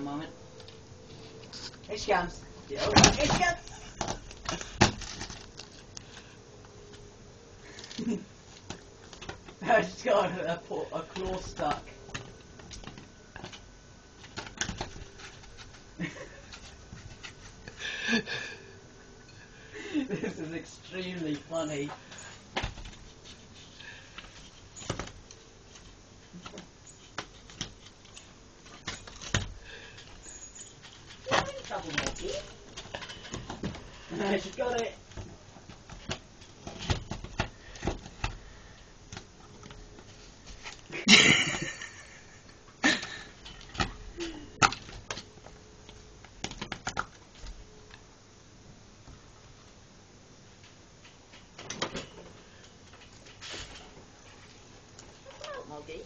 the moment. Here she comes. Here she comes. I just got a, a, a claw stuck. this is extremely funny. Admiralty. And she's got it. Moggy.